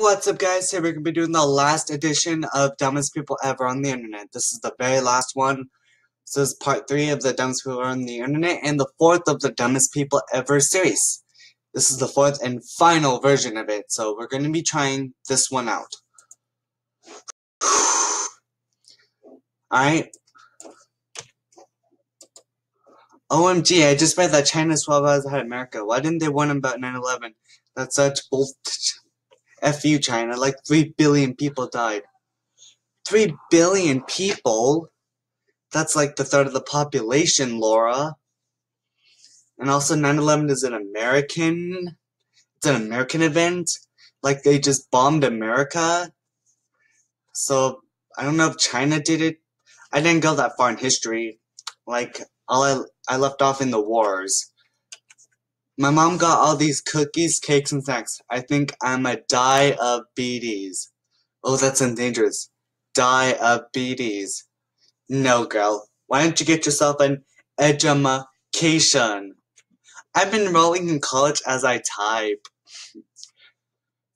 What's up guys, today we're going to be doing the last edition of Dumbest People Ever on the Internet. This is the very last one. This is part 3 of the Dumbest People on the Internet and the fourth of the Dumbest People Ever series. This is the fourth and final version of it, so we're going to be trying this one out. Alright. OMG, I just read that China's 12 hours ahead of America. Why didn't they warn about 9-11? That's such bull... F you, China. Like 3 billion people died. 3 billion people? That's like the third of the population, Laura. And also 9-11 is an American... It's an American event. Like they just bombed America. So, I don't know if China did it. I didn't go that far in history. Like, all I, I left off in the wars. My mom got all these cookies, cakes, and snacks. I think I'm a diabetes. Oh, that's dangerous. Diabetes. No, girl. Why don't you get yourself an education? I've been enrolling in college as I type.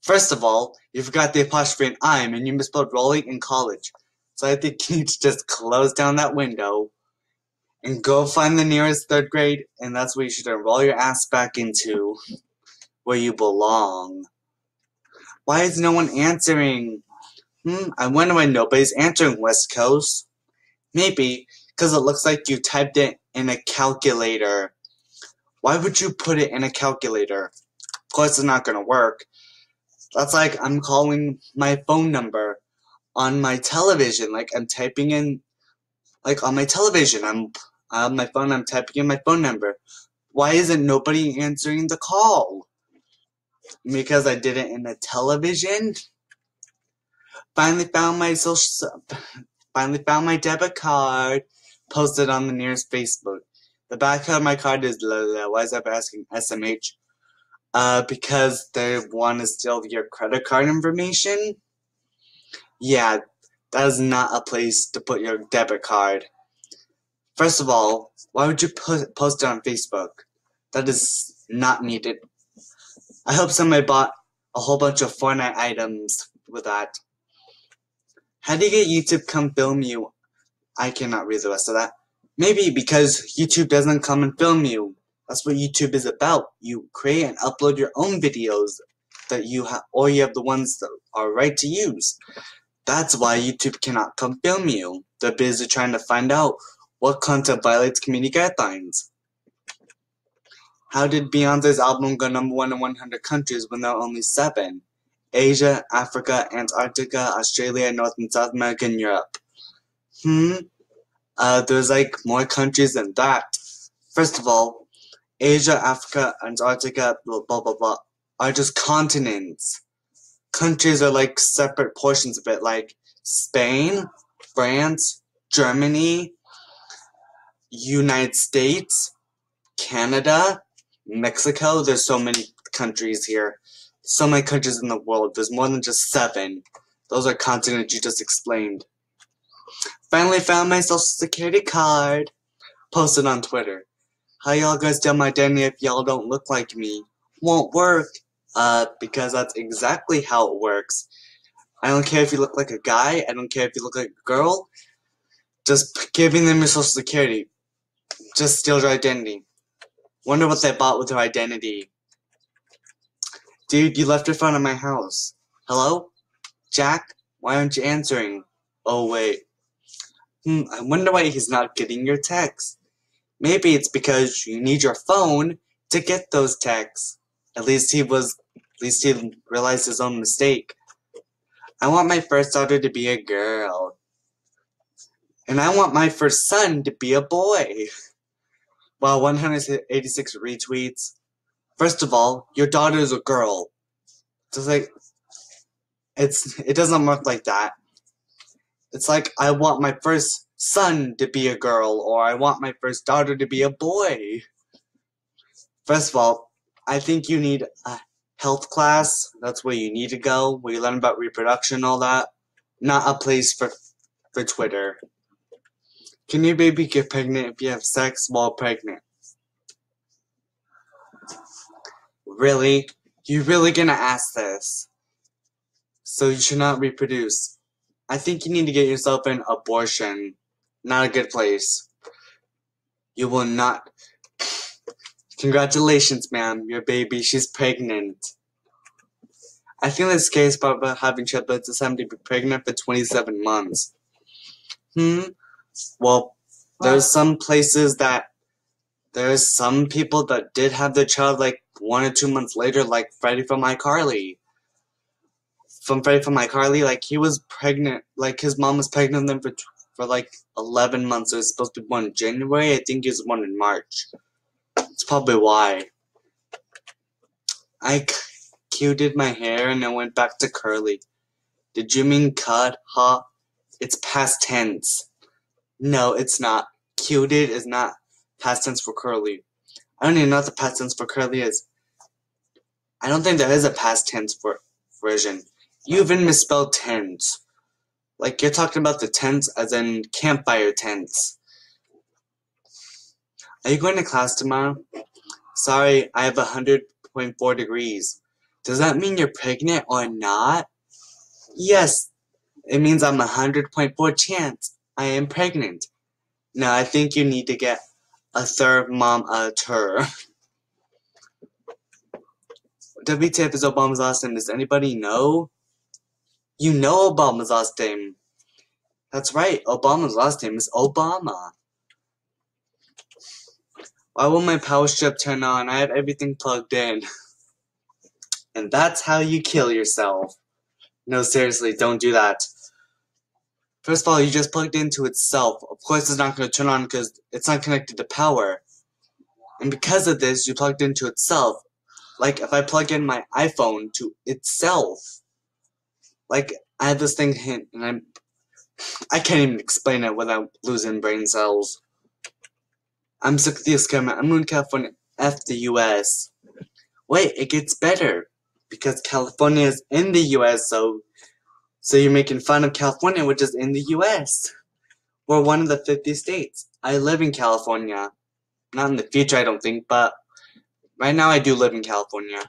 First of all, you forgot the apostrophe in I'm and you misspelled rolling in college. So I think you need to just close down that window and go find the nearest third grade, and that's where you should enroll your ass back into where you belong. Why is no one answering? Hmm, I wonder why nobody's answering West Coast. Maybe because it looks like you typed it in a calculator. Why would you put it in a calculator? Of course, it's not going to work. That's like I'm calling my phone number on my television. Like I'm typing in, like on my television. I'm Have my phone, I'm typing in my phone number. Why isn't nobody answering the call? Because I did it in a television? Finally found my social, finally found my debit card, posted on the nearest Facebook. The back of my card is blah, blah, why is that asking SMH? Uh, because they want to steal your credit card information? Yeah, that is not a place to put your debit card. First of all, why would you put, post it on Facebook? That is not needed. I hope somebody bought a whole bunch of Fortnite items with that. How do you get YouTube come film you? I cannot read the rest of that. Maybe because YouTube doesn't come and film you. That's what YouTube is about. You create and upload your own videos that you have, or you have the ones that are right to use. That's why YouTube cannot come film you. They're busy trying to find out what content violates community guidelines? How did Beyonce's album go number one in 100 countries when there are only seven? Asia, Africa, Antarctica, Australia, North and South America, and Europe. Hmm? Uh, there's like more countries than that. First of all, Asia, Africa, Antarctica, blah, blah, blah, blah, are just continents. Countries are like separate portions of it, like Spain, France, Germany, United States, Canada, Mexico. There's so many countries here. So many countries in the world. There's more than just seven. Those are continents you just explained. Finally found my social security card. Posted on Twitter. How y'all guys tell my identity if y'all don't look like me? Won't work. Uh, because that's exactly how it works. I don't care if you look like a guy. I don't care if you look like a girl. Just giving them your social security just steals your identity. Wonder what they bought with her identity. Dude, you left your phone at my house. Hello? Jack? Why aren't you answering? Oh, wait. Hmm, I wonder why he's not getting your texts. Maybe it's because you need your phone to get those texts. At least he was, at least he realized his own mistake. I want my first daughter to be a girl. And I want my first son to be a boy. Wow, 186 retweets. First of all, your daughter is a girl. Just like it's it doesn't work like that. It's like I want my first son to be a girl or I want my first daughter to be a boy. First of all, I think you need a health class. That's where you need to go, where you learn about reproduction all that. Not a place for for Twitter. Can your baby get pregnant if you have sex while pregnant? Really? You really gonna ask this? So you should not reproduce. I think you need to get yourself an abortion. Not a good place. You will not. Congratulations, ma'am. Your baby, she's pregnant. I feel this case about having triplets is having to be pregnant for 27 months. Hmm. Well, there's some places that there's some people that did have their child like one or two months later, like Freddie from iCarly. From Freddie from iCarly, like he was pregnant, like his mom was pregnant with him for for like 11 months. It was supposed to be born in January. I think he was born in March. That's probably why. I cute my hair and I went back to curly. Did you mean cut, huh? It's past tense. No, it's not. Cuted is not past tense for curly. I don't even know what the past tense for curly is. I don't think there is a past tense for version. You even misspelled tense. Like you're talking about the tents as in campfire tents. Are you going to class tomorrow? Sorry, I have a hundred point four degrees. Does that mean you're pregnant or not? Yes, it means I'm a hundred point four chance I am pregnant. Now I think you need to get a third mom a tour. WTF is Obama's last name? Does anybody know? You know Obama's last name. That's right, Obama's last name is Obama. Why will my power strip turn on? I have everything plugged in. and that's how you kill yourself. No, seriously, don't do that. First of all, you just plugged into itself. Of course, it's not going to turn on because it's not connected to power. And because of this, you plugged into itself. Like, if I plug in my iPhone to itself, like, I have this thing hint, and I'm, I can't even explain it without losing brain cells. I'm sick of this camera. I'm moving to California. F the US. Wait, it gets better. Because California is in the US, so so you're making fun of California, which is in the US. We're one of the 50 states. I live in California. Not in the future, I don't think, but right now I do live in California.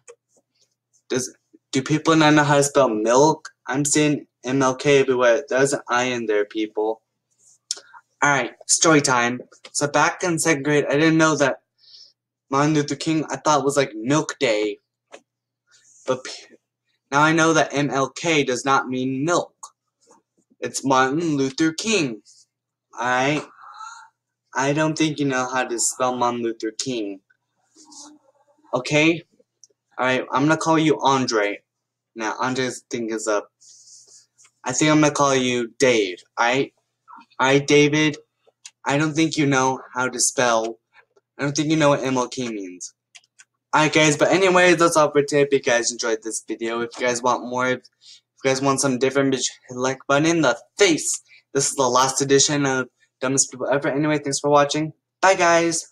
Does do people not know how to spell milk? I'm seeing MLK everywhere. There's an I in there, people. Alright, story time. So back in second grade, I didn't know that Martin Luther King, I thought was like Milk Day. But now I know that MLK does not mean milk. It's Martin Luther King. Alright? I don't think you know how to spell Martin Luther King. Okay? Alright, I'm gonna call you Andre. Now, Andre's thing is up. I think I'm gonna call you Dave, I Alright, David? I don't think you know how to spell. I don't think you know what MLK means. Alright guys, but anyway, that's all for today. If you guys enjoyed this video, if you guys want more, if you guys want some different, hit like button in the face. This is the last edition of Dumbest People Ever. Anyway, thanks for watching. Bye guys!